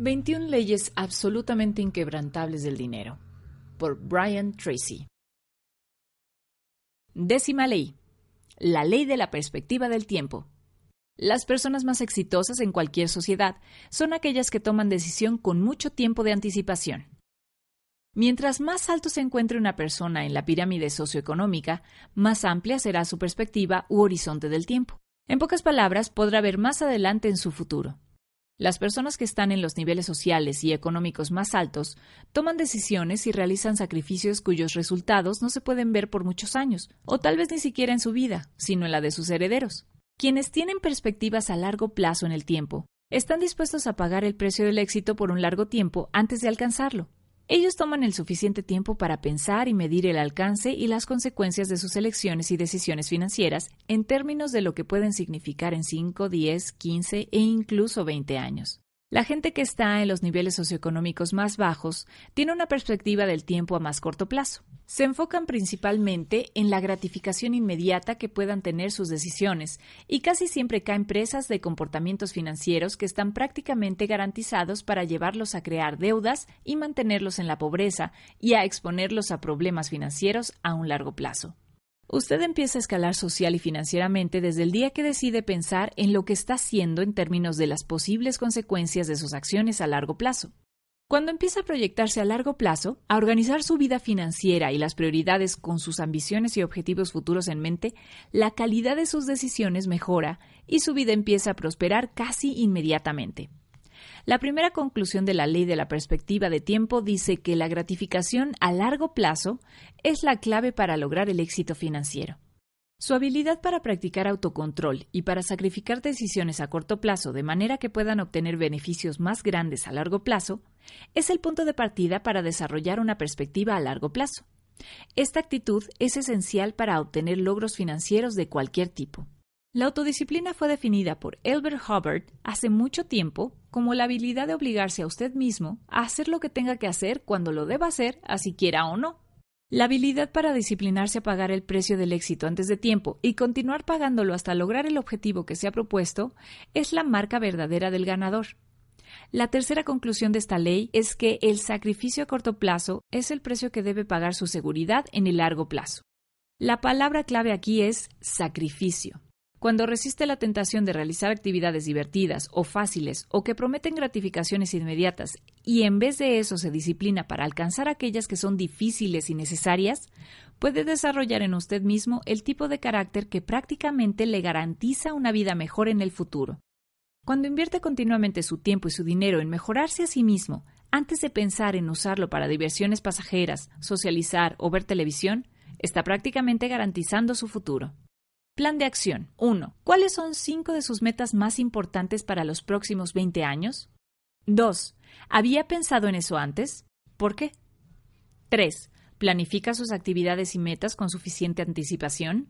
21 leyes absolutamente inquebrantables del dinero. Por Brian Tracy. Décima ley. La ley de la perspectiva del tiempo. Las personas más exitosas en cualquier sociedad son aquellas que toman decisión con mucho tiempo de anticipación. Mientras más alto se encuentre una persona en la pirámide socioeconómica, más amplia será su perspectiva u horizonte del tiempo. En pocas palabras, podrá ver más adelante en su futuro. Las personas que están en los niveles sociales y económicos más altos toman decisiones y realizan sacrificios cuyos resultados no se pueden ver por muchos años, o tal vez ni siquiera en su vida, sino en la de sus herederos. Quienes tienen perspectivas a largo plazo en el tiempo están dispuestos a pagar el precio del éxito por un largo tiempo antes de alcanzarlo. Ellos toman el suficiente tiempo para pensar y medir el alcance y las consecuencias de sus elecciones y decisiones financieras en términos de lo que pueden significar en 5, 10, 15 e incluso 20 años. La gente que está en los niveles socioeconómicos más bajos tiene una perspectiva del tiempo a más corto plazo. Se enfocan principalmente en la gratificación inmediata que puedan tener sus decisiones y casi siempre caen presas de comportamientos financieros que están prácticamente garantizados para llevarlos a crear deudas y mantenerlos en la pobreza y a exponerlos a problemas financieros a un largo plazo. Usted empieza a escalar social y financieramente desde el día que decide pensar en lo que está haciendo en términos de las posibles consecuencias de sus acciones a largo plazo. Cuando empieza a proyectarse a largo plazo, a organizar su vida financiera y las prioridades con sus ambiciones y objetivos futuros en mente, la calidad de sus decisiones mejora y su vida empieza a prosperar casi inmediatamente. La primera conclusión de la ley de la perspectiva de tiempo dice que la gratificación a largo plazo es la clave para lograr el éxito financiero. Su habilidad para practicar autocontrol y para sacrificar decisiones a corto plazo de manera que puedan obtener beneficios más grandes a largo plazo es el punto de partida para desarrollar una perspectiva a largo plazo. Esta actitud es esencial para obtener logros financieros de cualquier tipo. La autodisciplina fue definida por Elbert Hubbard hace mucho tiempo como la habilidad de obligarse a usted mismo a hacer lo que tenga que hacer cuando lo deba hacer, así quiera o no. La habilidad para disciplinarse a pagar el precio del éxito antes de tiempo y continuar pagándolo hasta lograr el objetivo que se ha propuesto es la marca verdadera del ganador. La tercera conclusión de esta ley es que el sacrificio a corto plazo es el precio que debe pagar su seguridad en el largo plazo. La palabra clave aquí es sacrificio. Cuando resiste la tentación de realizar actividades divertidas o fáciles o que prometen gratificaciones inmediatas y en vez de eso se disciplina para alcanzar aquellas que son difíciles y necesarias, puede desarrollar en usted mismo el tipo de carácter que prácticamente le garantiza una vida mejor en el futuro. Cuando invierte continuamente su tiempo y su dinero en mejorarse a sí mismo, antes de pensar en usarlo para diversiones pasajeras, socializar o ver televisión, está prácticamente garantizando su futuro. Plan de acción. 1. ¿Cuáles son cinco de sus metas más importantes para los próximos 20 años? 2. ¿Había pensado en eso antes? ¿Por qué? 3. ¿Planifica sus actividades y metas con suficiente anticipación?